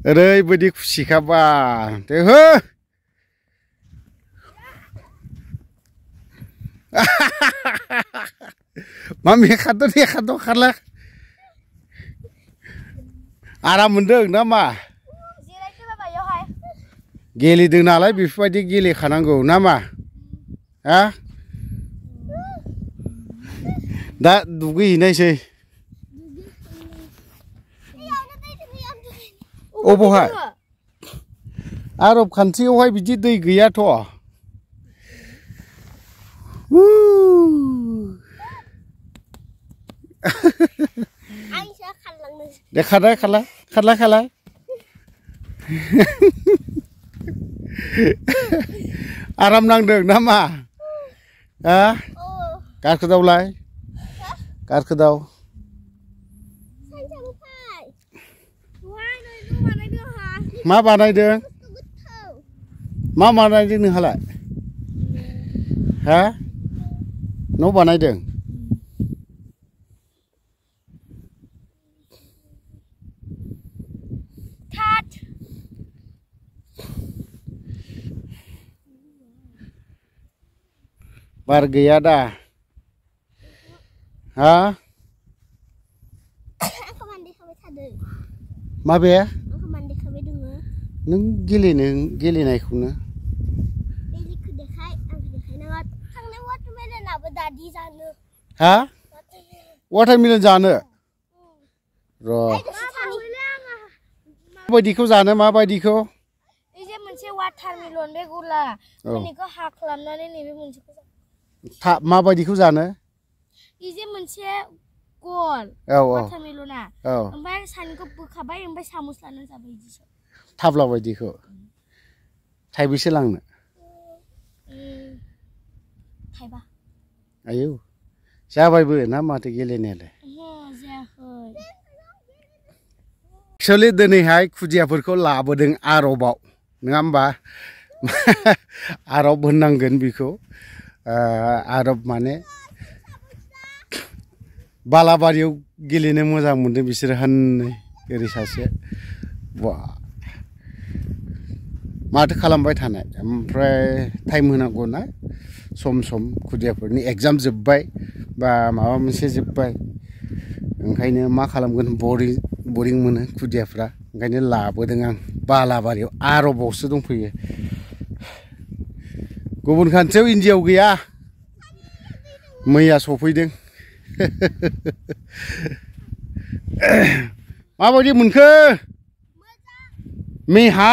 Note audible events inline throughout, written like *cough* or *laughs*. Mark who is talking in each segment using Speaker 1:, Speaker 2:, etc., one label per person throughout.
Speaker 1: Rei budi kusi kapan? Teh, mami kado dia kado kalah. Ara mendeng nama. Gili deng nala, bifu aja gili kananggo nama, ah? Dah dugi nasi.
Speaker 2: अबहाय
Speaker 1: आरब खान्थियावहाय बिदि दै गैयाथ' दे खारला खारला खारला खारला आराम नांदों ना मा गारखोदावलाय गारखोदाव
Speaker 3: Maaf, Pak Naiden.
Speaker 1: Maaf, Pak Naiden. Ini halak. Hah, noh, Pak Naiden. Hah, maaf ya. नों गेलेनो गेलेनायखौनो हा वाटारमेलन जानो र' माबायदिखौ जानो माबायदिखौ
Speaker 2: वाटारमेलन बे गला बेनिखौ हा खालामनानै नैबे मोनसेखौ
Speaker 1: था माबायदिखौ जानो
Speaker 2: इजे मोनसे गल वाटारमेलना ओमफ्राय सानिखौ बोखाबाय ओमफ्राय सामुस लानानै जाबाय इदिसो
Speaker 1: थाब्ला बायदिखौ थाइबेसे लांनो?
Speaker 2: थाइबा।
Speaker 1: आयौ जाबायबो ना माथो गेलेनायालाय? एक्सुवेलि दिनैहाय खुदियाफोरखौ लाबोदों आरबाव। नङा होमबा? *laughs* आरब होननांगोन बेखौ। आरब माने बालाबारियाव गेलेनो मोजां मोनदों बिसोरो हननै। ओरै सासे। बा माथो खालामबाय थानाय ओमफ्राय टाइम होनांगौ ना सम सम खुदियाफोरनि एग्जाम जोब्बाय बा माबा मोनसे जोब्बाय ओंखायनो मा खालामगोन बरिं बरिं मोनो खुदियाफ्रा ओंखायनो लाबोदों आं बालाबारियाव आरबावसो दंफैयो गुबुन खान्थियाव इन्डियाव गैया मैया सफैदों माबायदि मोनखो मेहा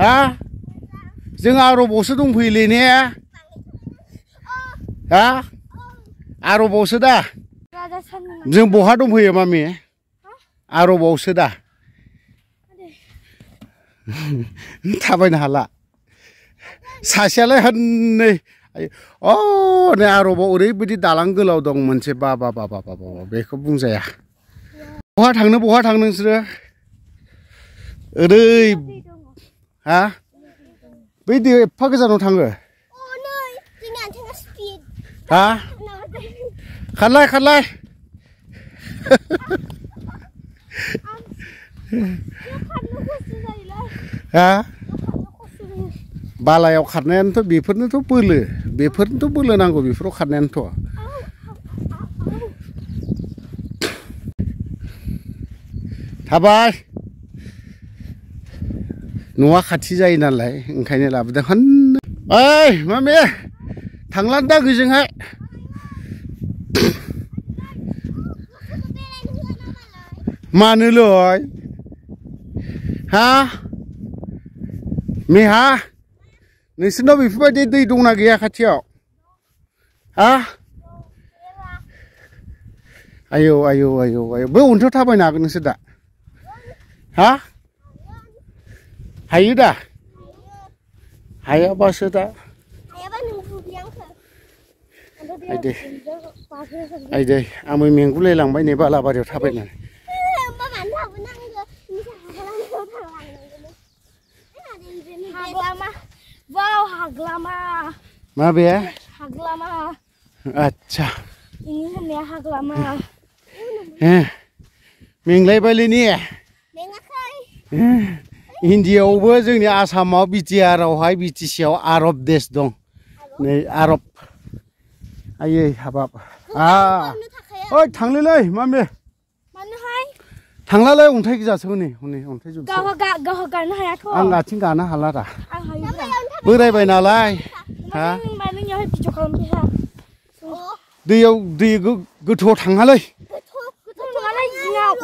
Speaker 1: Ha? जों आरबावसो दंफैयोलै ने हा आरबावसो दा
Speaker 2: जों
Speaker 1: बहा दंफैयो मामि आरबावसो दा थाबायनो हाला सासेयालाय हनै अ नै आरबाव ओरैबायदि दालां गोलाव दं मोनसे बा बा बा बा बा बा बेखौ बुंजाया बहा थांनो बहा थांनो नोंसोरो ओरै 아? 왜 네가 파기사로 탄 거 야?
Speaker 3: 아?
Speaker 1: 갈라이 갈라이 아? बालायाव खारनायानोथ' बेफोरनोथ' बोलो बेफोरनोथ' बोलो नांगौ बेफोराव खारनायानोथ' थाबाय न'आ खाथि जायो नालाय ओंखायनो लाबोदों होन ओइ मामे थांला दा गोजोंहाय मानोलय हा मेहा नोंसोरनाव बेफोरबायदि दै दंना गैया खाथियाव हा आयौ आयौ आयौ आयौ बै अन्थायाव थाबायनो हागोन नोंसोर दा हा 하이다 하야 바스다
Speaker 2: 아이데
Speaker 1: 아이데 아무 명굴레 랑바이 네바 라바리오 타바이나
Speaker 3: 하글라마
Speaker 2: 와우 하글라마
Speaker 1: 마베야
Speaker 2: 하글라마
Speaker 1: 아차
Speaker 2: ini hanya haglama
Speaker 1: eh ming lai bali ni eh
Speaker 3: ming akai इण्डियायावबो
Speaker 1: जोंनि आसामाव बि टि आरआवहाय बि टि सिआव आरब देश दं नै आरब आयै हाबाब
Speaker 3: ओइ
Speaker 1: थांलोलै मामे थांलालै अन्थाइ गोजासो हनै हनै अन्थाइ जोब
Speaker 2: आं
Speaker 1: आथिं गानो हाला रा
Speaker 3: बोरायबाय नालाय
Speaker 2: हा
Speaker 1: दैयाव दै गोथौआव थांहालै
Speaker 3: गोथौ नङालाय जिङाव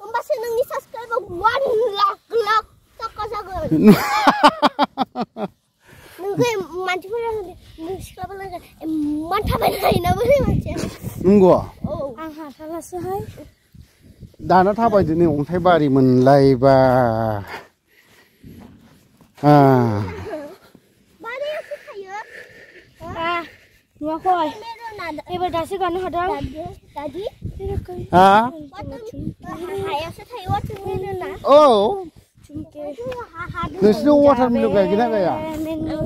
Speaker 3: होमबासो नोंनि साबसक्राइबाव 1 लाख लाख *laughs* 커서 그래. 누구 만지면 누시가블라가 만타면 하이나 보네 만지.
Speaker 1: 누구?
Speaker 2: 아하 살았어 하이.
Speaker 1: 나나 타봐야지네 옹태바리 문 라이바. 아.
Speaker 2: Đúng rồi.
Speaker 3: Bây giờ
Speaker 2: đã sẽ gần hạt đâu.
Speaker 3: Daddy.
Speaker 2: Daddy.
Speaker 1: À.
Speaker 2: Hãy
Speaker 3: sẽ thấy quá chừng nên là.
Speaker 1: Ồ.
Speaker 3: There's no
Speaker 1: water milk kayak gini kayak.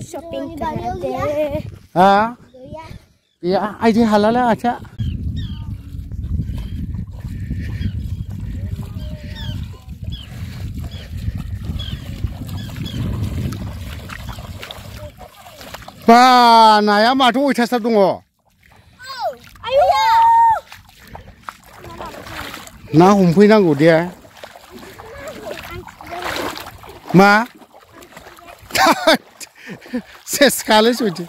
Speaker 2: Shopping kade.
Speaker 1: Ah. Ya, aja halal aja. Ba, naya mah tuh udah sedungo. Oh,
Speaker 3: Ayo.
Speaker 1: Nah, humpui nanggu dia. మా సెస్ college వచ్చి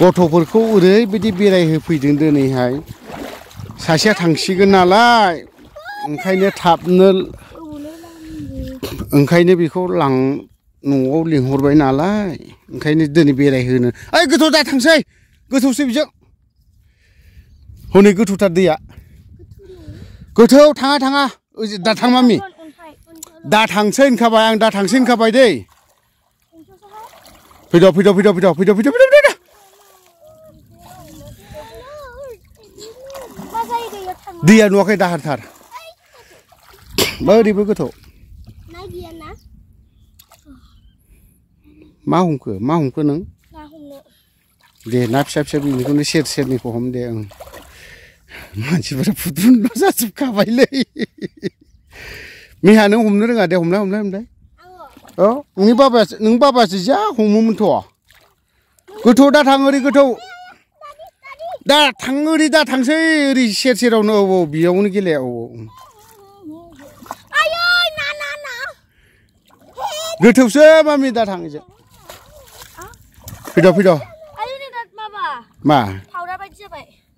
Speaker 1: गथ'फोरखौ ओरैबायदि बेरायहोफैदों दिनैहाय सासेया थांसिगोन नालाय
Speaker 3: ओंखायनो
Speaker 1: थाबनो ओंखायनो बेखौ लां न'आव लिंहरबाय नालाय ओंखायनो दिनै बेरायहोनो ओइ गोथौ दा थांसै गोथौसिबजों हनै गोथौथार दैया गोथौ थाङा थाङा दा थां मामि
Speaker 3: दा
Speaker 1: थांसै होनखाबाय आं दा थांसै होनखाबाय दै फैद' फैद' फैद' फैद' फैद' फैद' फैद' फैद'
Speaker 2: दैया
Speaker 1: नुवाखै दाहारथार ओरैबो गोथौ मा हमखो मा हमखो नों दे ना फिसा फिसा बेखौनो सेर सेरनिखौ हमदे ओं मानसिफोरा फुदुनल' जाजोबखाबायलै मेहानो हमनो रोङा दे हमलाय हमलाय हमलाय औ नोंनि बाबासो नों बाबासो जा हमोमोनथ'
Speaker 3: गोथौ दा थां ओरै गोथौ
Speaker 1: दा थां ओरै दा थांसै ओरै सेर सेरावनो औ औ बेयावनो गेले औ औ गोथौसो मामि दा थांजों फैद' फैद' Ma.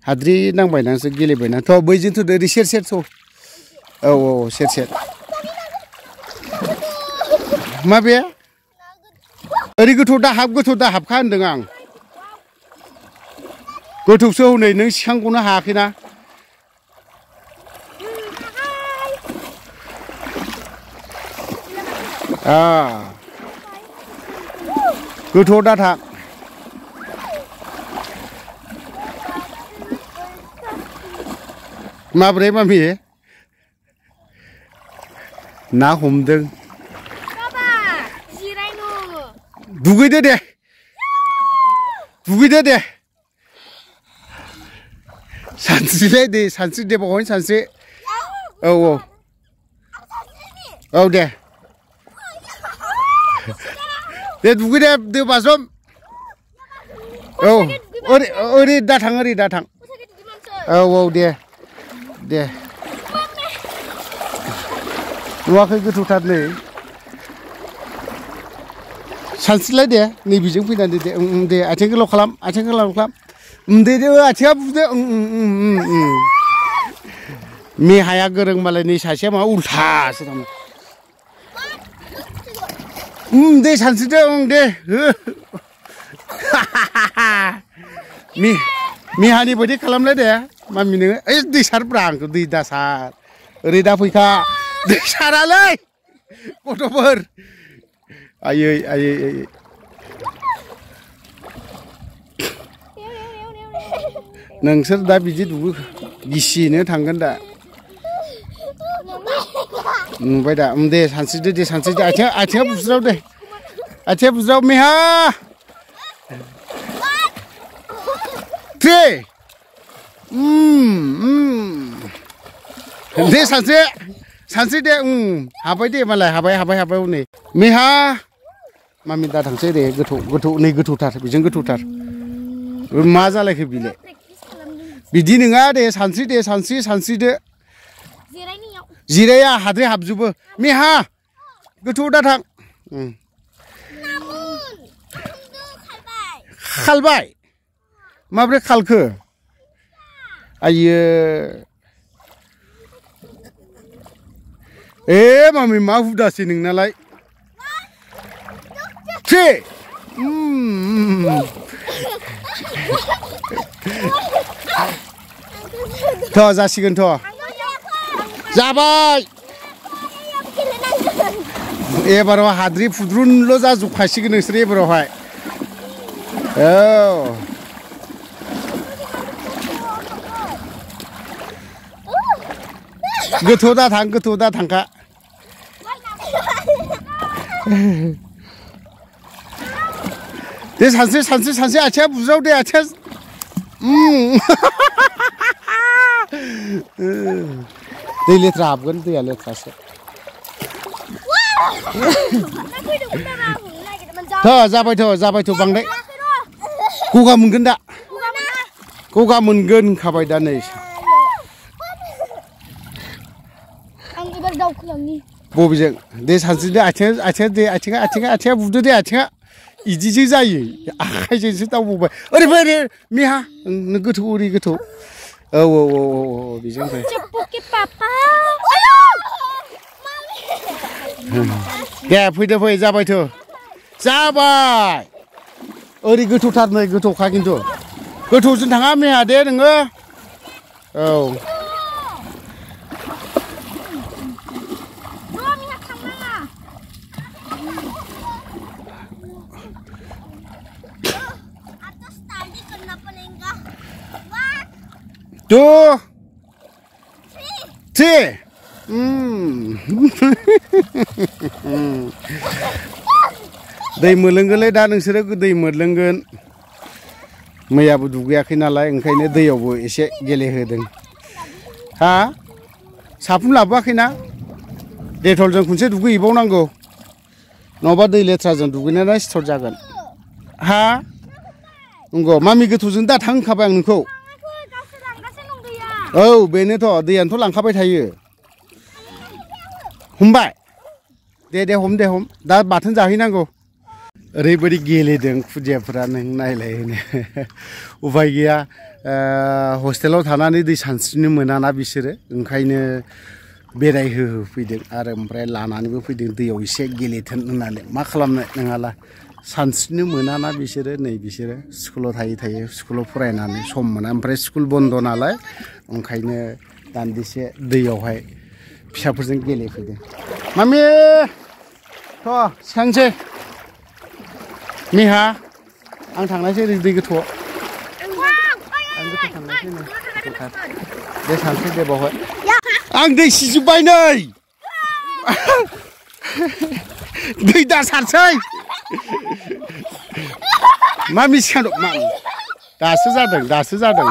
Speaker 1: Hadri nang bai nang se gile bai thôi bây giờ jin thu de sher sher so. Oh oh sher sher. Ma be? Ori go thu da hab go thu da hab khan dang ang. Go thu so nei nang sang nó na khi na À. Cứ thốt đã thằng माब्रै मामि ना हमदों दुगैदो दे दुगैदो दे सानस्रिलाय दे सानस्रि दे बावहायनो सानस्रि औ औ औ दे दे दुगै दे दो बाजम
Speaker 2: औ ओरै ओरै
Speaker 1: दाथां ओरै दाथां
Speaker 2: औ
Speaker 1: औ दे दे नुवाखै गोथौथार नै सानस्रिलाय दे नैबेजों फैनानै दे दे आथिं गोलाव खालाम आथिं गोलाव खालाम दे दे आथिङा बुदो मेहाया गोरों मालाय नै सासेया माबा उल्थासो थाङो दे सानस्रिदो दे मेहानि बायदि खालामलाय दे मामि नोङो ओइ दै सारब्रा आंखौ दै दा सार ओरै दा फैखा। दै सारालै गथ'फोर। आयै आयै आयै।
Speaker 2: नोंसोर दा बिदि दुगै
Speaker 1: गिसियैनो थांगोन दा? नुबाय दा। दे, सानस्रिदो दे, सानस्रिदो। आथिङा आथिङा बुज्राव दे। आथिङा बुज्राव। मेहा! थ्रि दे सानसे सानसे दे हाबाय दे मालाय हाबाय हाबाय हाबाय हनै मेहा मामि दा थांसै दे गोथौ गोथौ नै गोथौथार बेजों गोथौथार
Speaker 2: मा जालायखो बिलाय
Speaker 1: बिदि नङा दे सानस्रि दे सानस्रि सानस्रिदो जिराया हाद्रि हाबजोबो मेहा गोथौ दा थां खालबाय माब्रै खालखो ai ê mà mình máu phút đã xin đừng lại.
Speaker 3: Chê! Thôi
Speaker 1: ra xin thôi
Speaker 2: जाबाय
Speaker 1: एबाराव हाद्रि फुद्रुनल' जाजोबखासिगोन नोंसोर एबारावहाय औ
Speaker 3: गोथौ
Speaker 1: दा थां गोथौ दा थांखा दे सानस्रि सानस्रि सानस्रि आथिया बुजाव दे आथिया दै लेथ्रा हाबगोन दैया लेथ्रासो
Speaker 2: थ' जाबाय
Speaker 1: थ' जाबाय थ' बांद्राय गगा मोनगोन दा गगा मोनगोन होनखाबाय दा नै बबेजों दे सानस्रिदो आथिं आथिं दे आथिङा आथिङा आथिङा बुदो दे आथिङा इदिजों जायो आखाइजोंसो दावबोबाय ओरैबो ओरै मिहा गोथौ ओरै गोथौ औ औ औ औ औ बेजों ओमफ्राय
Speaker 2: दे
Speaker 1: फैदो फै जाबायथ' जाबाय ओरै गोथौथार नै गोथौखा खिन्थु गोथौजों थाङा मिहा दे नोङो औ Two. Three. दै मोनलोंगोनलै दा नोंसोरो दै मोनलोंगोन मैयाबो दुगैयाखै नालाय ओंखायनो दैयावबो एसे गेलेहोदों हा साफुन लाबोआखैना डेटलजों खनसे दुगैहैबावनांगौ नङाबा दै लेथ्राजों दुगैनाया सिथर जागोन हा नंगौ मामि गोथौजों दा थांखाबाय आं नोंखौ
Speaker 2: औ
Speaker 1: बेनोथ' दैयानोथ' लांखाबाय थायो हमबाय दे दे हम दे हम दा बाथोन जाहैनांगौ ओरैबायदि गेलेदों खुदियाफोरा नों नायलायनो उफाय गैया हस्टेलाव थानानै दै सानस्रिनो मोनाना बिसोरो ओंखायनो बेरायहोहोफैदों आरो ओमफ्राय लानानैबो फैदों दैयाव एसे गेलेथों होननानै मा खालामनो नोंहाला सानस्रिनो मोनाना बिसोरो नै बिसोरो स्कुलाव थायै थायै स्कुलाव फरायनानै सम मोना ओमफ्राय स्कुल बन्द' नालाय ओंखायनो दान्दिसे दैयावहाय फिसाफोरजों गेलेफैदों मामि थ' सेनसै मिहा आं थांनायसै ओरै दै गोथौआव आं गोथौ थांनायसै नै दे सानसै दे बावहाय आं दै सिजोब्बाय नै दै दा सारसै Mami xem được mặn Dasu zaten, dasu zaten.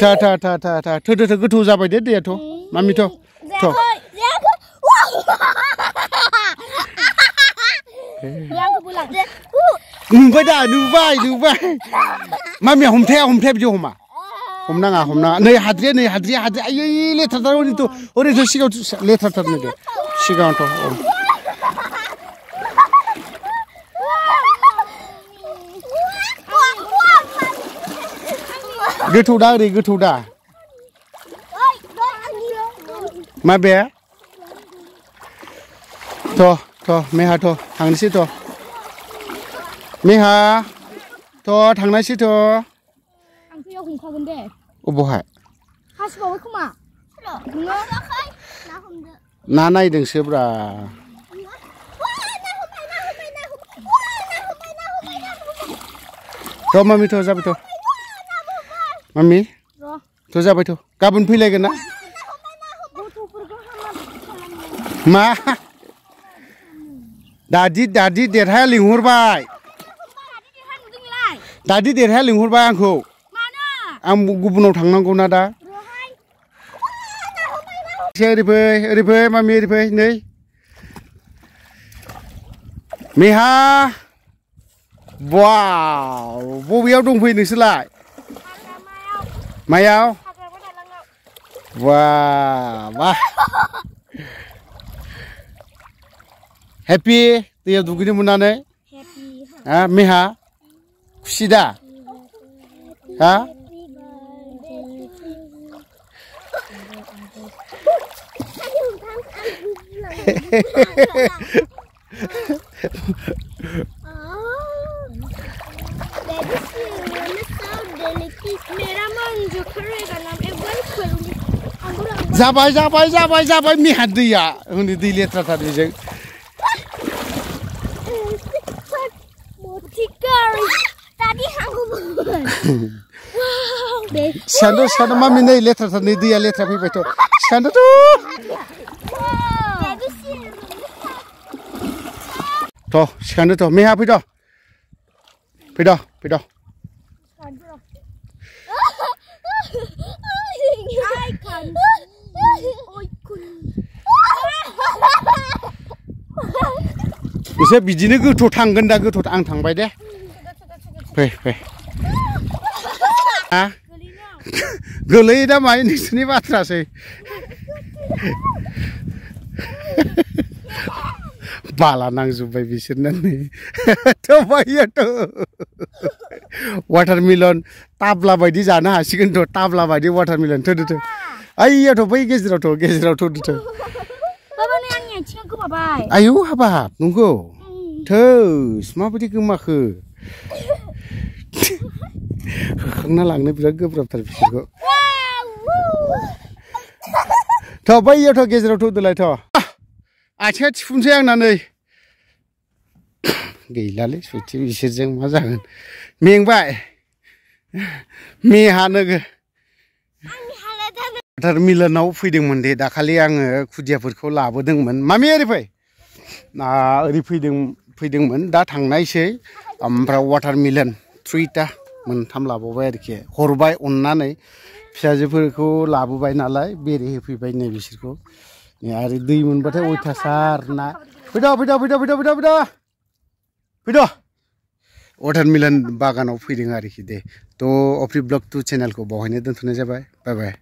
Speaker 3: Ta
Speaker 1: ta ta ta ta. Thôi thôi thôi cứ thu ra bài đấy đi thôi.
Speaker 2: Mami thôi. Thôi.
Speaker 1: Nubai dah, nubai, nubai. Mami hom teh, hom teh biju homa.
Speaker 3: Hom nanga, hom nanga. Nih hadri,
Speaker 1: nih hadri, hadri. Ayo, leter taruh ni tu. Orang tu sih kau leter taruh ni tu. 시간도
Speaker 2: गोथौ दा
Speaker 1: ओरै गोथौ दा माबे to to meha to थांनोसै to meha to थांनोसै to
Speaker 2: आं फैयाव हमखागोन दे
Speaker 1: अबहाय
Speaker 2: हासिबावबाय खोमा
Speaker 3: नोङो ना हमदो
Speaker 1: ना नायदोंसोब्रा र' मामि थ' जाबाय थ' मामि थ' जाबाय थ' गाबोन फैलायगोन ना मा दादि दादि देरहाया लिंहरबाय दादि देरहाया लिंहरबाय आंखौ आं गुबुनाव थांनांगौ ना दा एसे ओरै फै ओरै फै मामि ओरै फै नै मेहा वाव बबेयाव दंफैयो नोंसोरलाय मायाव बा हेपि दैयाव दुगैनो मोननानै मेहा खुसि दा
Speaker 2: हा जाबाय
Speaker 1: जाबाय जाबाय जाबाय। मेहा दैया हनै दै लेथ्राथार बेजों. सिखान्द' सिखान्द' मामि नै लेथ्राथार नै दैया लेथ्रा फैबायथ' सिखान्द'थ' Tuh, sekarang tuh. Meha pido. Pido, pido.
Speaker 3: I can't.
Speaker 1: एसे बिदिनो गोथौ थांगोन दा गोथौ आं थांबाय दे फै फै गोलैयो दा मायो नोंसोरनि बाथ्रासै बाला नांजोब्बाय बिसोरनो थोबायोथ' वाटारमेलन ताब्ला बायदि जानो हासिगोनथ' ताब्ला बायदि वाटारमेलन थोदो थो आइयाथ' बै गेजेरावथ' गेजेराव थोदो थो आयौ हाबाब नंगौ थोस माबायदि गोमाखो होखांना लांनो बिराद गोब्राबथार बिसोरखौ थ' बैयावथ' गेजेराव थौदोलायथ' आथिङा थिफुनसै आंना नै गैलालै सुथि बिसोरजों मा जागोन मेंबाय मेहा नोगो वाटार मिलनाव फैदोंमोन दे दाखालि आङो खुदियाफोरखौ लाबोदोंमोन मामि ओरै फै ओरै फैदों फैदोंमोन दा थांनायसै
Speaker 3: ओमफ्राय
Speaker 1: वाटार मिलन थ्रिटा मोनथाम लाबावबाय आरोखि हरबाय अननानै फिसाजोफोरखौ लाबोबाय नालाय बेरे होफैबाय नै बिसोरखौ नै आरो दै मोनबाथाय अयथासार ना।
Speaker 2: फैद'
Speaker 1: फैद' फैद' फैद' फैद' फैद' फैद' वाटार मिलन बागानाव फैदों आरोखि दे। थ' अफ्रि ब्लग टु चेनेलखौ बावहायनो दोनथ'नाय जाबाय बाय। बाय